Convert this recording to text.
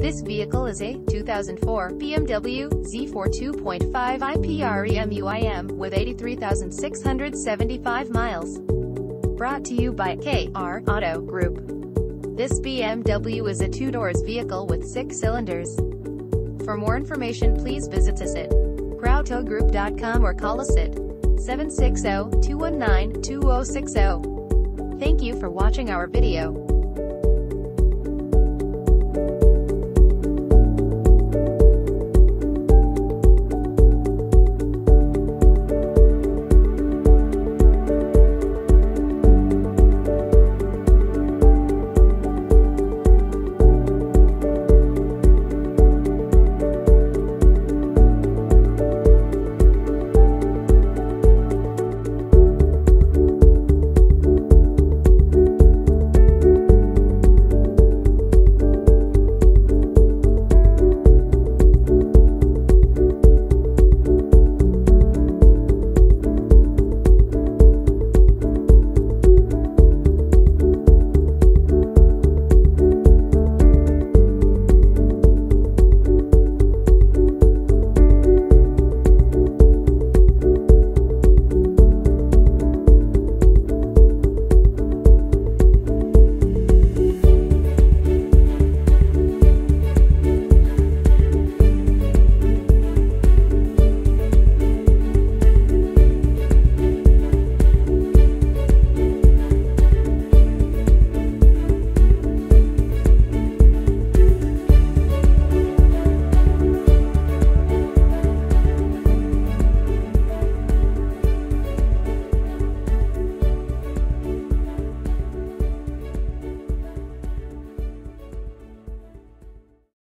This vehicle is a 2004 BMW Z4 2.5 IPRE MUIM with 83,675 miles. Brought to you by KR Auto Group. This BMW is a two-doors vehicle with six cylinders. For more information please visit us at krautogroup.com or call us at 760-219-2060. Thank you for watching our video.